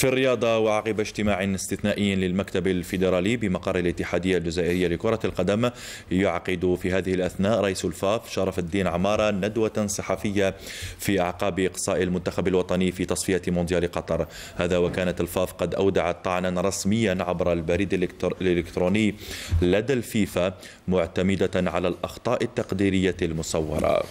في الرياضة وعقب اجتماع استثنائي للمكتب الفيدرالي بمقر الاتحادية الجزائرية لكرة القدم يعقد في هذه الأثناء رئيس الفاف شرف الدين عمارة ندوة صحفية في أعقاب إقصاء المنتخب الوطني في تصفية مونديال قطر. هذا وكانت الفاف قد أودعت طعنا رسميا عبر البريد الإلكتروني لدى الفيفا معتمدة على الأخطاء التقديرية المصورة.